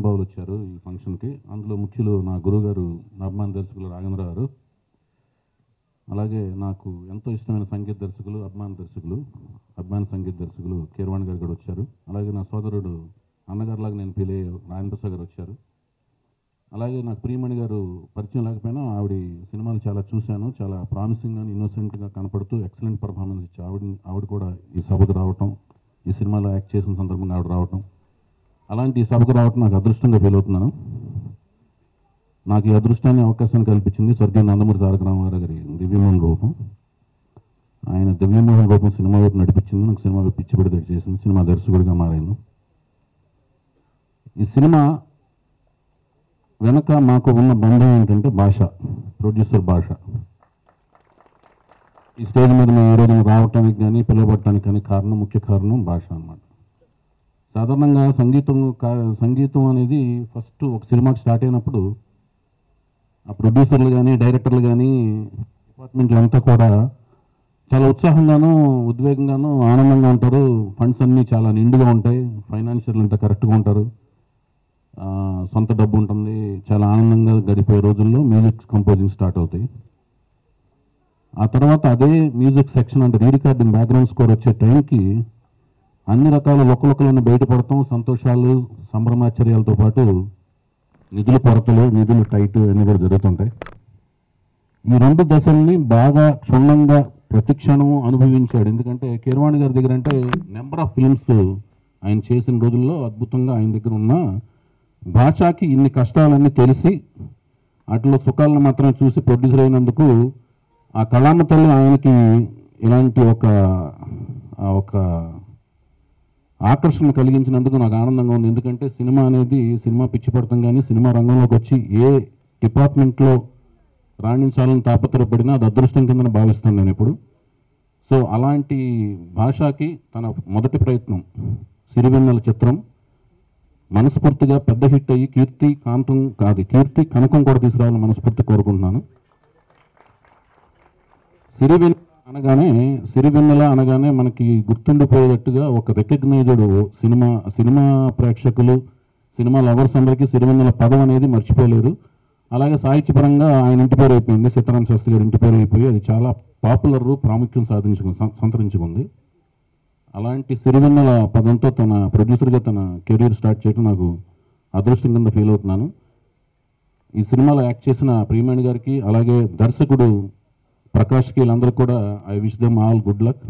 బాబులు వచ్చారు ఈ ఫంక్షన్కి. అందులో ముఖ్యులు నా గురుగారు నా అభిమాన దర్శకులు రాఘేంద్ర గారు. అలాగే నాకు ఎంతో ఇష్టమైన సంగీత దర్శకులు అభిమాన దర్శకులు అభిమాన సంగీత దర్శకులు కీర్వాణి గారు కూడా వచ్చారు. అలాగే నా సోదరుడు అన్నగారిలాగా నేను ఫీల్ అయ్యే గారు వచ్చారు. అలాగే నాకు ప్రియమణి గారు పరిచయం లేకపోయినా ఆవిడ సినిమాలు చాలా చూశాను. చాలా ప్రామిసింగ్గా ఇన్నోసెంట్గా కనపడుతూ ఎక్సలెంట్ పర్ఫార్మెన్స్ ఇచ్చి ఆవిడ ఆవిడ కూడా ఈ సభకు రావటం ఈ సినిమాలో యాక్ట్ చేసిన సందర్భంగా ఆవిడ రావటం. అలాంటి ఈ సభకు రావటం నాకు అదృష్టంగా ఫీల్ అవుతున్నాను. నాకు ఈ అదృష్టాన్ని అవకాశాన్ని కల్పించింది స్వర్గీయ నందమూరి తారక రామారావు గారి దివ్యమోహన్ రూపం. ఆయన దివ్యమోహన్ రూపం సినిమా వైపు నడిపించింది నాకు సినిమా వైపు పిచ్చి చేసింది సినిమా దర్శకుడిగా మారాను. ఈ సినిమా వెనక మాకు ఉన్న బంధం ఏంటంటే భాష ప్రొడ్యూసర్ భాష. ఈ స్టేజ్ మీద మేము ఈరోజు రావటానికి కానీ పిలవబడటానికి కానీ కారణం ముఖ్య కారణం భాష అన్నమాట. సాధారణంగా సంగీతం కా- సంగీతం అనేది ఫస్ట్ ఒక సినిమాకి స్టార్ట్ అయినప్పుడు ఆ ప్రొడ్యూసర్లు కానీ డైరెక్టర్లు కానీ డిపార్ట్మెంట్లు అంతా కూడా చాలా ఉత్సాహంగాను ఉద్వేగంగాను ఆనందంగా ఉంటారు. ఫండ్స్ అన్నీ చాలా నిండుగా ఉంటాయి. ఫైనాన్షియల్ అంతా కరెక్ట్గా ఉంటారు. సొంత డబ్బు ఉంటుంది. చాలా ఆనందంగా గడిపే రోజుల్లో మ్యూజిక్ కంపోజింగ్ స్టార్ట్ అవుతాయి. ఆ తర్వాత అదే మ్యూజిక్ సెక్షన్ అంటే రీ రికార్డింగ్ బ్యాక్గ్రౌండ్ స్కోర్ వచ్చే టైంకి అన్ని రకాల లొక్కలొక్కలను బయటపడటం సంతోషాలు సంభ్రమాచర్యాలతో పాటు నిధుల కొరతలు నిధులు టైట్ అన్నీ కూడా జరుగుతుంటాయి. ఈ రెండు దశల్ని బాగా క్షుణ్ణంగా ప్రతిక్షణం అనుభవించాడు. ఎందుకంటే కీరవాణి గారి దగ్గర అంటే నెంబర్ ఆఫ్ ఫిలిమ్స్ ఆయన చేసిన రోజుల్లో అద్భుతంగా ఆయన దగ్గర ఉన్న భాషకి ఇన్ని కష్టాలన్నీ తెలిసి వాటిలో సుఖాలను మాత్రమే చూసి ప్రొడ్యూసర్ అయినందుకు ఆ కళామతలు ఆయనకి ఇలాంటి ఒక ఒక ఆకర్షణ కలిగించినందుకు నాకు ఆనందంగా ఉంది. ఎందుకంటే సినిమా అనేది సినిమా పిచ్చి పడతాం కానీ సినిమా రంగంలోకి వచ్చి ఏ డిపార్ట్మెంట్లో రాణించాలని తాపత్రపడినా అది అదృష్టం కింద భావిస్తాను నేను ఇప్పుడు సో అలాంటి భాషకి తన మొదటి ప్రయత్నం సిరివెన్నెల చిత్రం. మనస్ఫూర్తిగా పెద్ద హిట్ అయ్యి కీర్తి కాంతం కాదు కీర్తి కనకం కూడా తీసుకురావాలని మనస్ఫూర్తి కోరుకుంటున్నాను. సిరివెన్నెల అనగానే సిరివెన్నెల అనగానే మనకి గుర్తుండిపోయేటట్టుగా ఒక రికగ్నైజ్డ్ సినిమా సినిమా ప్రేక్షకులు సినిమా లవర్స్ అందరికీ సిరివెన్నెల పదం అనేది మర్చిపోలేరు. అలాగే సాహిత్యపరంగా ఆయన ఇంటి పేరు అయిపోయింది సీతారాం శాస్త్రి గారి ఇంటి పేరు అయిపోయి అది చాలా పాపులర్ ప్రాముఖ్యం సాధించుకుంది సంతరించుకుంది. అలాంటి సిరివెన్నెల పదంతో తన ప్రొడ్యూసర్గా తన కెరీర్ స్టార్ట్ చేయడం నాకు అదృష్టం కింద ఫీల్ అవుతున్నాను. ఈ సినిమాలో యాక్ట్ చేసిన ప్రియమణి గారికి అలాగే దర్శకుడు ప్రకాష్కి వీళ్ళందరూ కూడా I wish them all good luck